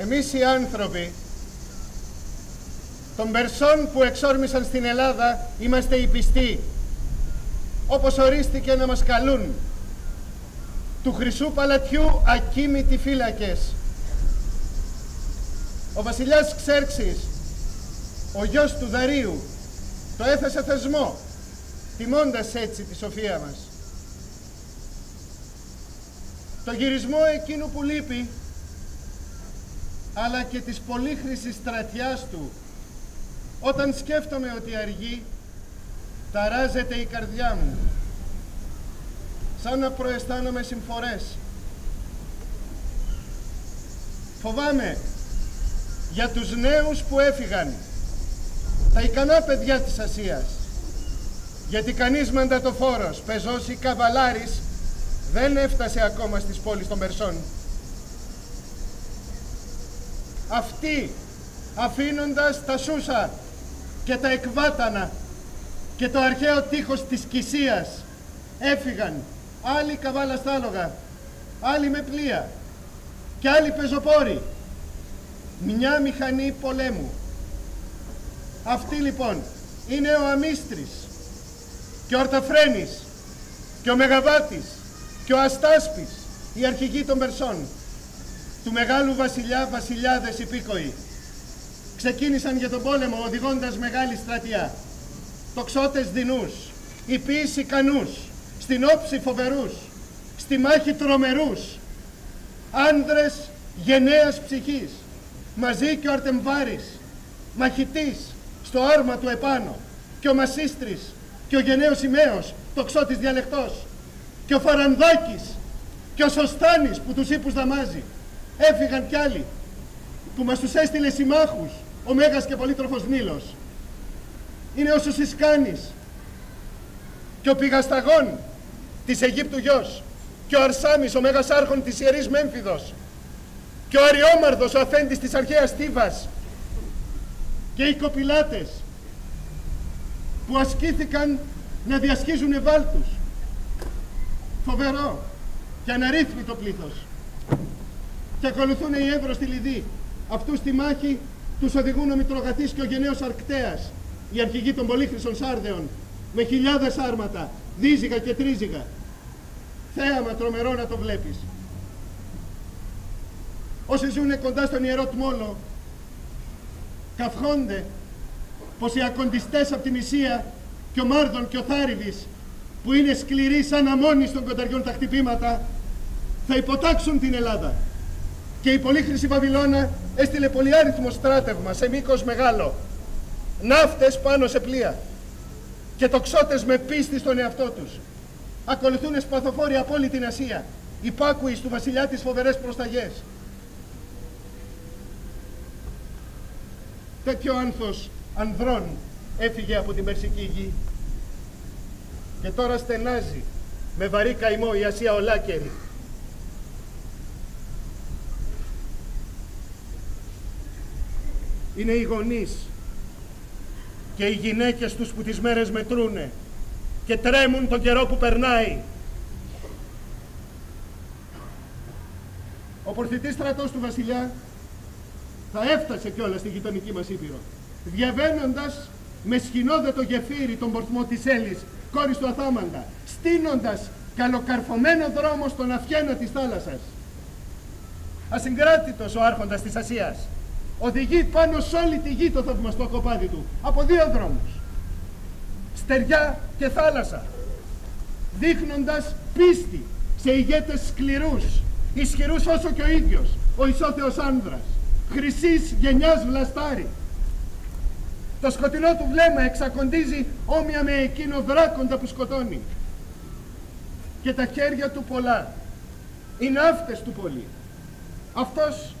Εμείς οι άνθρωποι των Περσών που εξόρμησαν στην Ελλάδα είμαστε οι πιστοί όπως ορίστηκε να μας καλούν του Χρυσού Παλατιού ακίμητοι φύλακες. Ο βασιλιάς Ξέρξης ο γιος του Δαρίου το έθεσε θεσμό τιμώντας έτσι τη σοφία μας. Το γυρισμό εκείνου που λείπει αλλά και της πολύχρησης στρατιάς του. Όταν σκέφτομαι ότι αργεί ταράζεται η καρδιά μου σαν να προαισθάνομαι συμφορές. Φοβάμαι για τους νέους που έφυγαν τα ικανά παιδιά της Ασίας. Γιατί κανείς μαντατοφόρος, πεζός ή καβαλάρης δεν έφτασε ακόμα στις πόλεις των Περσών. Αυτοί αφήνοντας τα Σούσα και τα Εκβάτανα και το αρχαίο τείχος της Κησίας έφυγαν άλλοι καβάλα στάλογα, άλλοι με πλοία και άλλοι πεζοπόροι μια μηχανή πολέμου. Αυτή λοιπόν είναι ο Αμίστρης και ο Ορταφρένης και ο Μεγαβάτης και ο Αστάσπης, η αρχηγοί των Περσών, του μεγάλου βασιλιά βασιλιάδες υπήκοοι. Ξεκίνησαν για τον πόλεμο οδηγώντας μεγάλη στρατιά. Τοξότες δεινούς, υπείς ικανούς, στην όψη φοβερούς, στη μάχη τρομερούς, άνδρες γενναίας ψυχής, μαζί και ο Αρτεμβάρης, μαχητής, στο άρμα του επάνω, και ο Μασίστρης, και ο γενναίος Ιμαίος, τοξότης διαλεκτός, και ο Φαρανδάκης και ο Σωστάνης που τους ύπους δαμάζει. Έφυγαν κι άλλοι που μας τους έστειλε συμμάχους ο Μέγας και Πολύτροφος Νίλος. Είναι ο Σουσισκάνης και ο Πηγασταγών της Αιγύπτου γιος και ο Αρσάμις ο Μέγας Άρχον της Ιερής Μέμφυδος και ο Αριόμαρδος ο αφέντης της αρχαίας Τίβας και οι κοπηλάτες που ασκήθηκαν να διασχίζουν ευάλτους Φοβερό και αναρρύθμιτο πλήθος. Και ακολουθούν οι Εύρω στη Λιδή. Αυτούς στη μάχη τους οδηγούν ο Μητρογαθής και ο γενναίος Αρκτέας, οι αρχηγοί των πολύχρησων Σάρδεων, με χιλιάδες άρματα, δίζυγα και τρίζυγα. Θέαμα τρομερό να το βλέπεις. Όσοι ζουν κοντά στον Ιερό Τμόλο, καυχόνται πως οι ακοντιστές από τη Μυσία και ο Μάρδον και ο Θάριδης που είναι σκληροί σαν αμόνι των κονταριών τα χτυπήματα θα υποτάξουν την Ελλάδα. Και η πολύχρηση Βαβυλώνα έστειλε πολυάριθμο στράτευμα σε μήκος μεγάλο. Ναύτες πάνω σε πλοία και τοξότες με πίστη στον εαυτό τους. Ακολουθούν σπαθοφόροι από όλη την Ασία, υπάκουοι του βασιλιά τις φοβερές προσταγές. Τέτοιο άνθος ανδρών έφυγε από την Περσική γη και τώρα στενάζει με βαρύ καημό η Ασία ολάκερη. Είναι οι γονείς και οι γυναίκες τους που τις μέρες μετρούνε και τρέμουν τον καιρό που περνάει. Ο πορθητής στρατός του βασιλιά θα έφτασε κιόλας στη γειτονική μας Ήπειρο, διαβαίνοντας με σχοινόδετο γεφύρι τον πορθμό της Έλλης κόρης του Αθάμαντα, στείνοντας καλοκαρφωμένο δρόμο στον αφιένα της θάλασσας. Ασυγκράτητος ο άρχοντας της Ασίας. Οδηγεί πάνω σε όλη τη γη το θαυμαστό κοπάδι του, από δύο δρόμους. Στεριά και θάλασσα. Δείχνοντας πίστη σε ηγέτες σκληρούς, ισχυρούς όσο και ο ίδιος, ο ισόθεος άνδρας, χρυσής γενιάς βλαστάρι, το σκοτεινό του βλέμμα εξακοντίζει όμοια με εκείνο δράκοντα που σκοτώνει. Και τα χέρια του πολλά. Οι ναύτες του πολύ. Αυτός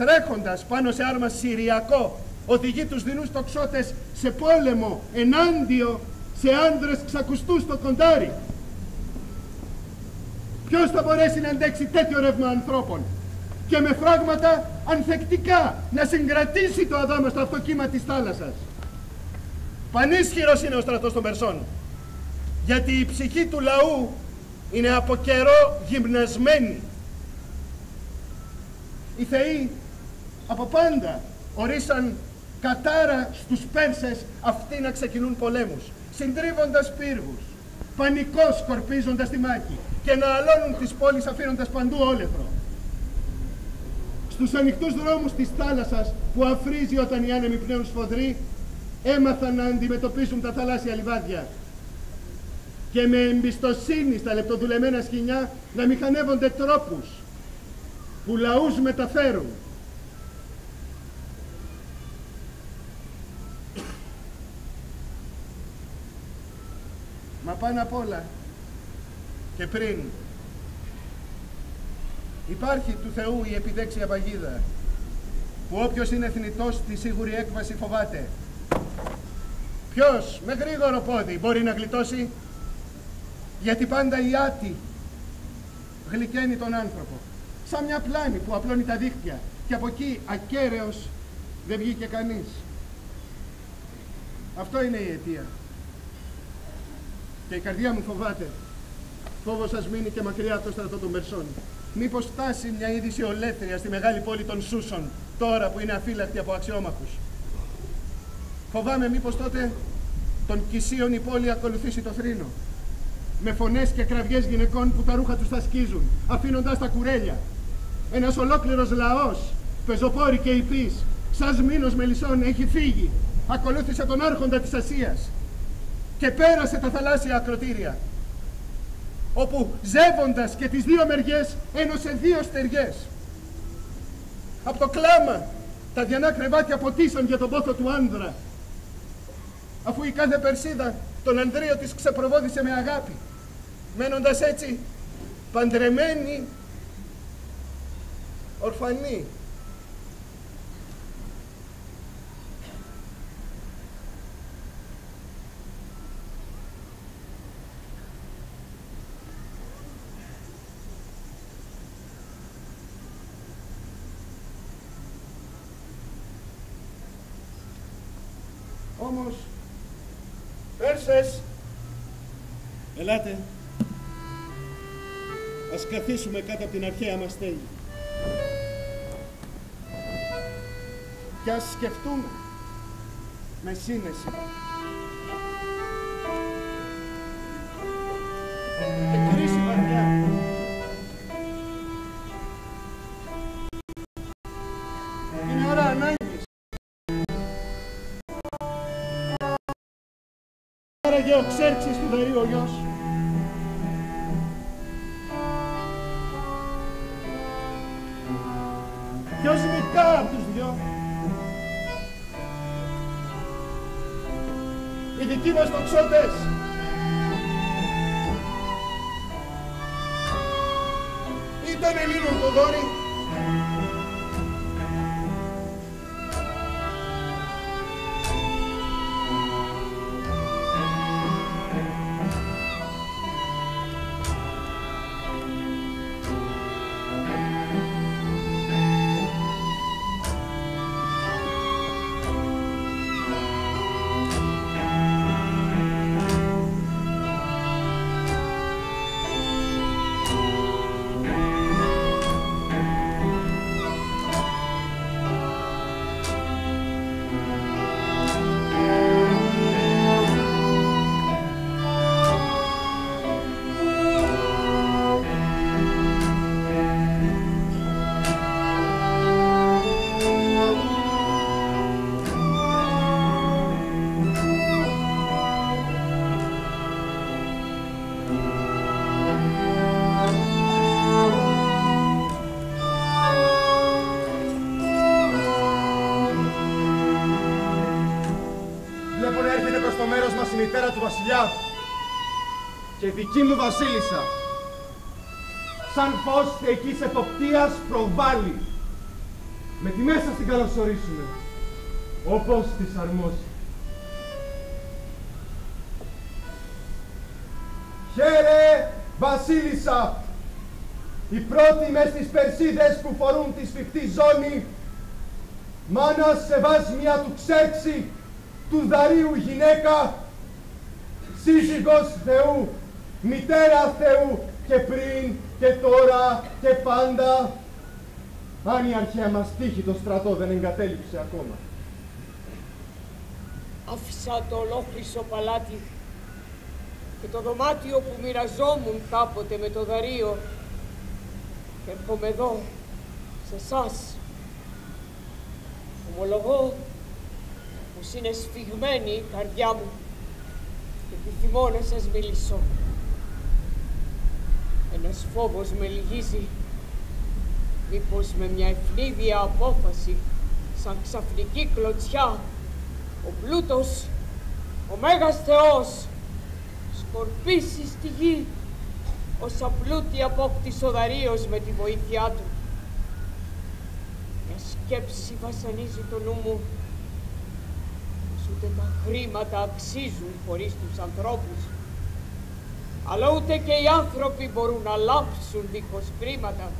τρέχοντας πάνω σε άρμα συριακό οδηγεί τους δεινούς τοξότες σε πόλεμο ενάντιο σε άνδρες ξακουστούς στο κοντάρι. Ποιος θα μπορέσει να αντέξει τέτοιο ρεύμα ανθρώπων και με φράγματα ανθεκτικά να συγκρατήσει το αδάμαστο αυτό κύμα της θάλασσας. Πανίσχυρος είναι ο στρατός των Περσών, γιατί η ψυχή του λαού είναι από καιρό γυμνασμένη. Οι θεοί Από πάντα ορίσαν κατάρα στους Πέρσες αυτοί να ξεκινούν πολέμους, συντρίβοντας πύργους, πανικός σκορπίζοντας τη μάχη και να αλώνουν τις πόλεις αφήνοντας παντού όλεθρο. Στους ανοιχτούς δρόμους της θάλασσας που αφρίζει όταν οι άνεμοι πνέουν σφοδροί, έμαθαν να αντιμετωπίσουν τα θαλάσσια λιβάδια και με εμπιστοσύνη στα λεπτοδουλεμένα σκηνιά να μηχανεύονται τρόπους που λαούς μεταφέρουν. Πάνω απ' όλα και πριν υπάρχει του Θεού η επιδέξια παγίδα που όποιος είναι θνητός στη σίγουρη έκβαση φοβάται. Ποιος με γρήγορο πόδι μπορεί να γλιτώσει; Γιατί πάντα η άτη γλυκαίνει τον άνθρωπο. Σαν μια πλάνη που απλώνει τα δίχτυα και από εκεί ακέραιος δεν βγήκε κανείς. Αυτό είναι η αιτία. Και η καρδιά μου φοβάται. Φόβος σας μείνει και μακριά από το στρατό των Περσών. Μήπως φτάσει μια είδηση ολέθρια στη μεγάλη πόλη των Σούσων, τώρα που είναι αφύλακτη από αξιόμαχους. Φοβάμαι μήπως τότε τον Κισίων η πόλη ακολουθήσει το θρήνο με φωνές και κραυγές γυναικών που τα ρούχα τους θα σκίζουν, αφήνοντας τα κουρέλια. Ένας ολόκληρος λαός, πεζοπόροι και υπείς, σαν μήνος μελισσών έχει φύγει, ακολούθησε τον άρχοντα της Ασίας και πέρασε τα θαλάσσια ακροτήρια, όπου ζεύοντας και τις δύο μεριές ένωσε δύο στεριές. Από το κλάμα τα διανά κρεβάτια ποτίσαν για τον πόθο του άνδρα, αφού η κάθε Περσίδα τον Ανδρείο της ξεπροβόδισε με αγάπη μένοντας έτσι παντρεμένοι, ορφανοί. Όμως, Πέρσες, ελάτε. Ας καθίσουμε κάτω από την αρχαία μας στέλνη. Και ας σκεφτούμε με σύνεση. Ξέρξης του Δαρίου ο γιος. Ποιος νικά από τους δυο; Οι δικοί μας τοξότες. Ήταν Ελλήνων το δόρυ. Δική μου βασίλισσα. Σαν φως εκεί εποπτείας προβάλλει. Με τη μέσα στην καλωσορίσουμε, όπως της αρμόζει. Χαίρε, βασίλισσα! Η πρώτη μες στις Περσίδες που φορούν τη σφιχτή ζώνη μάνα σεβάσμια του Ξέρξη του Δαρίου γυναίκα, σύζυγος Θεού, μητέρα Θεού και πριν και τώρα και πάντα. αν η αρχαία μας τύχη το στρατό δεν εγκατέλειψε ακόμα. Άφησα το ολόκλησο παλάτι και το δωμάτιο που μοιραζόμουν κάποτε με το δαρείο και έρχομαι εδώ, σε εσάς. Ομολογώ πως είναι σφιγμένη η καρδιά μου και επιθυμώ να σας μιλήσω. Ένας φόβος με λυγίζει. Μήπως με μια ευνίδια απόφαση σαν ξαφνική κλωτσιά ο πλούτος, ο Μέγας Θεός σκορπίσεις στη γη ως απλούτη απόκτησε ο Δαρίος με τη βοήθειά του. Μια σκέψη βασανίζει το νου μου. Ούτε τα χρήματα αξίζουν χωρίς τους ανθρώπους αλλά ούτε και οι άνθρωποι μπορούν να λάμψουν δίχως χρήματα.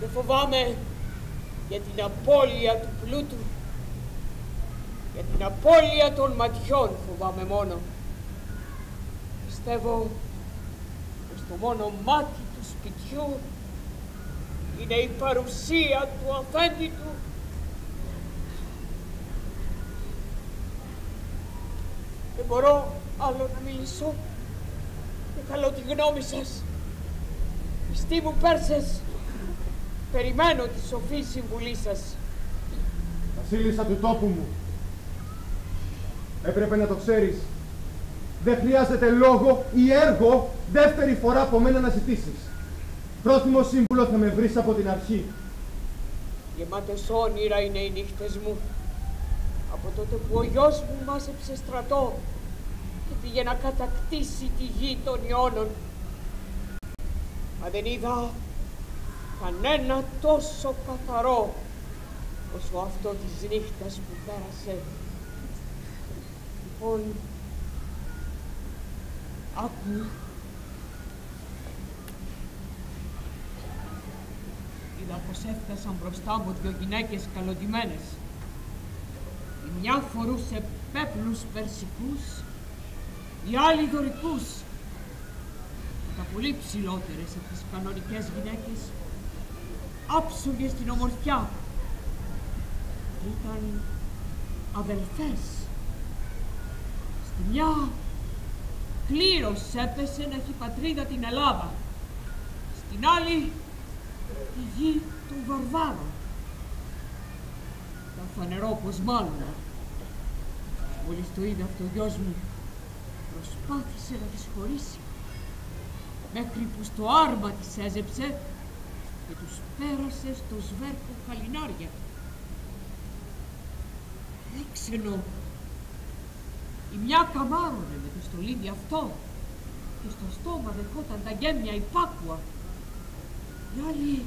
Δεν φοβάμαι για την απώλεια του πλούτου. Για την απώλεια των ματιών φοβάμαι μόνο. Πιστεύω πως το μόνο μάτι του σπιτιού είναι η παρουσία του αφέντη του. Δεν μπορώ άλλο να μιλήσω. Και θέλω τη γνώμη σας. Πιστοί μου Πέρσες, Περιμένω τη σοφή συμβουλή σας. Βασίλισσα του τόπου μου. Έπρεπε να το ξέρεις. Δεν χρειάζεται λόγο ή έργο δεύτερη φορά από μένα να ζητήσεις. Πρόθυμο σύμβουλο θα με βρεις από την αρχή. Γεμάτες όνειρα είναι οι νύχτες μου. Από τότε που ο γιος μου μάσεψε στρατό και πήγε να κατακτήσει τη γη των Ιώνων. Μα δεν είδα κανένα τόσο καθαρό όσο αυτό της νύχτας που πέρασε. Λοιπόν, άκου. Είδα πως έφτασαν μπροστά μου δυο γυναίκες καλοντημένες. Η μια φορούσε πέπλους περσικούς, η άλλη δωρικούς. Τα πολύ ψηλότερες από τις κανονικές γυναίκες άψογες στην ομορφιά. Ήταν αδελφές. Στη μια κλήρος έπεσε να έχει πατρίδα την Ελλάδα. Στην άλλη τη γη των βαρβάρων. Τα φανερό πως μάλλον. Μόλις το είδε αυτό ο γιος μου, προσπάθησε να τις χωρίσει. Μέχρι που στο άρμα της έζεψε και τους πέρασε στο σβέρκο χαλινάρια. Έξενο. Η μια καμάρωνε με το στολίδι αυτό και στο στόμα δεχόταν τα γέμια υπάκουα. Η άλλη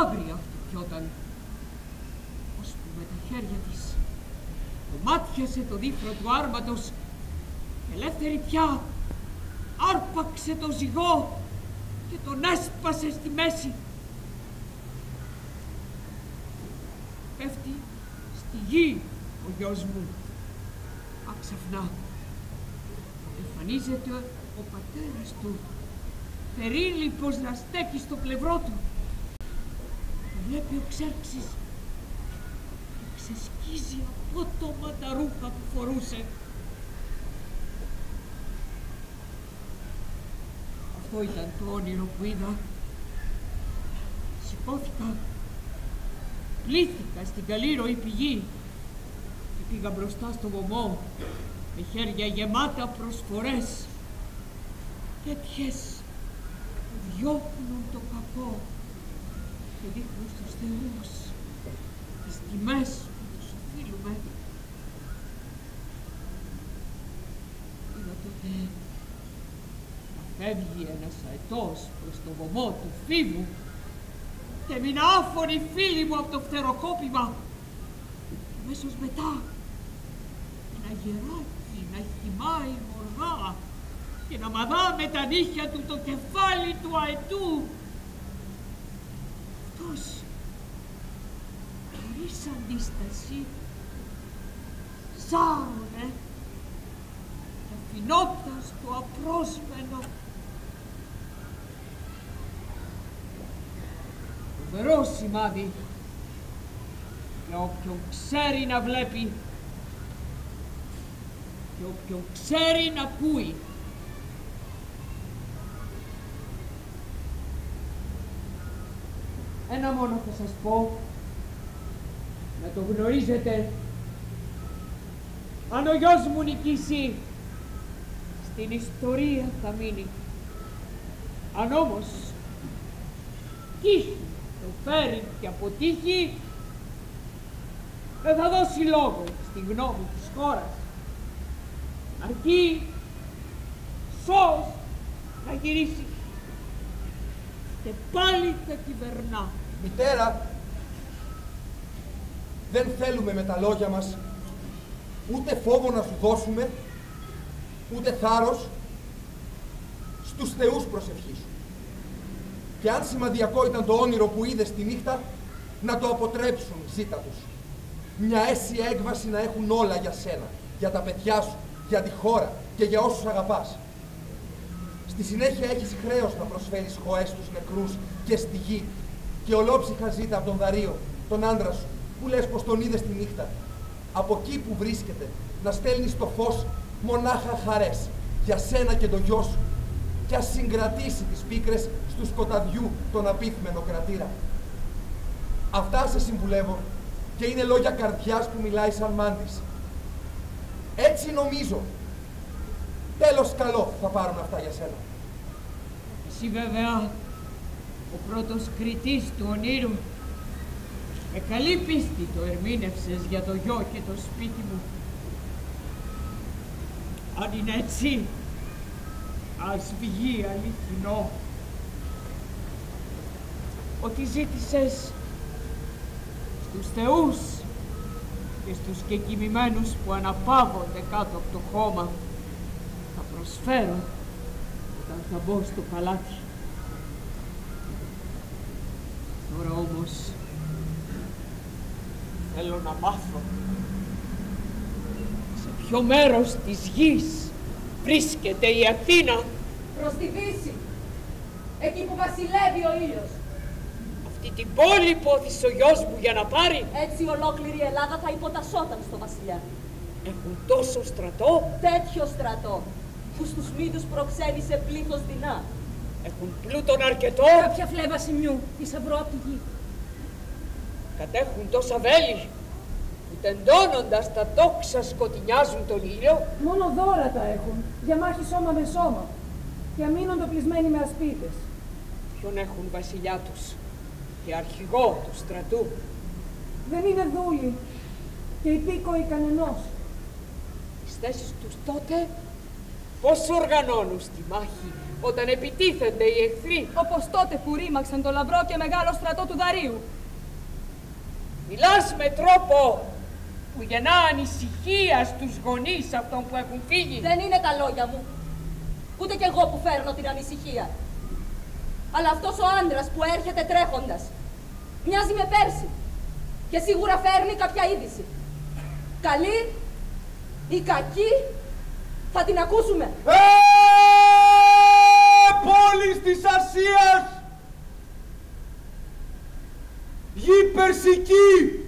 άγρια χτυπιόταν. Ώσπου με τα χέρια της το μάτιασε το δίφρο του άρματος και ελεύθερη πια άρπαξε το ζυγό και τον έσπασε στη μέση. Πέφτει στη γη ο γιος μου. Αξαφνά εμφανίζεται ο πατέρας του περίλυπος να στέκει στο πλευρό του. Βλέπει ο Ξέρξης και ξεσκίζει απότομα τα ρούχα που φορούσε. Αυτό ήταν το όνειρο που είδα. Σηκώθηκα, πλήθηκα στην καλή ροή πηγή και πήγα μπροστά στο βωμό με χέρια γεμάτα προσφορές. Τέτοιες που διώχνουν το κακό και δείχνουν στους θεούς τις τιμές που τους οφείλουμε. Είδα τότε φεύγει ένας αετός προς το βωμό του φίδου και μην άφωνοι φίλοι μου από το φτεροκόπημα. Αμέσως μετά ένα γεράκι να χυμάει μοργά και να μαδά με τα νύχια του το κεφάλι του αετού. Αυτός, χωρίς αντίσταση, σάρωνε και αφινώντας το απρόσμενο φοβερό σημάδι για όποιον ξέρει να βλέπει και όποιον ξέρει να ακούει. Ένα μόνο θα σας πω, να το γνωρίζετε. Αν ο γιος μου νικήσει, στην ιστορία θα μείνει. Αν όμως τύχει, το φέρει και αποτύχει, δεν θα δώσει λόγο στη γνώμη της χώρας. Αρκεί σως να γυρίσει και πάλι θα κυβερνά. Μητέρα, δεν θέλουμε με τα λόγια μας ούτε φόβο να σου δώσουμε, ούτε θάρρος στους θεούς προσευχής σου. Και αν σημαδιακό ήταν το όνειρο που είδες τη νύχτα, να το αποτρέψουν, ζήτα τους. Μια αίσια έκβαση να έχουν όλα για σένα, για τα παιδιά σου, για τη χώρα και για όσους αγαπάς. Στη συνέχεια έχεις χρέος να προσφέρεις χωές στους νεκρούς και στη γη και ολόψυχα ζήτα από τον Δαρίο, τον άντρα σου, που λες πως τον είδες τη νύχτα. Από εκεί που βρίσκεται, να στέλνεις το φως μονάχα χαρές για σένα και το γιο σου και ας συγκρατήσει τις πίκρες στου σκοταδιού τον απίθμενο κρατήρα. Αυτά σε συμβουλεύω και είναι λόγια καρδιάς που μιλάει σαν μάντης. Έτσι νομίζω. Τέλος καλό θα πάρουν αυτά για σένα. Εσύ βέβαια, ο πρώτος κριτής του ονείρου, με καλή πίστη το ερμήνευσες για το γιο και το σπίτι μου. Αν είναι έτσι, ας βγει αληθινό ότι ζήτησες στους θεούς και στους κεκοιμημένους που αναπαύονται κάτω από το χώμα θα προσφέρω όταν θα μπω στο παλάτι. Τώρα όμως θέλω να μάθω σε ποιο μέρος της γης βρίσκεται η Αθήνα. Προς τη δύση, εκεί που βασιλεύει ο ήλιος. Αυτή την πόλη υπόθησε ο γιος μου για να πάρει. Έτσι ολόκληρη η Ελλάδα θα υποτασσόταν στο βασιλιά. Έχουν τόσο στρατό; Τέτοιο στρατό που στους μύτους προξένει σε πλήθος δεινά. Έχουν πλούτον αρκετό; Κάποια φλέβα σημειού, θησαυρό από τη γη. Κατέχουν τόσα βέλη που τεντώνοντας τα τόξα σκοτεινιάζουν τον ήλιο. Μόνο δώρα τα έχουν, για μάχη σώμα με σώμα και αμήνοντο πλησμένοι με ασπίδες. Ποιον έχουν βασιλιά τους και αρχηγό του στρατού; Δεν είναι δούλοι και υπήκοοι κανενός. Τις θέσεις τους τότε πώς οργανώνουν στη μάχη όταν επιτίθενται οι εχθροί; Όπως τότε που ρήμαξαν το λαμπρό και μεγάλο στρατό του Δαρίου. Μιλάς με τρόπο που γεννά ανησυχία στους γονείς αυτών που έχουν φύγει. Δεν είναι τα λόγια μου. Ούτε κι εγώ που φέρνω την ανησυχία. Αλλά αυτός ο άντρας που έρχεται τρέχοντας μοιάζει με πέρσι και σίγουρα φέρνει κάποια είδηση. Καλή ή κακή θα την ακούσουμε. Ε, πόλεις της Ασίας! Γη Περσική!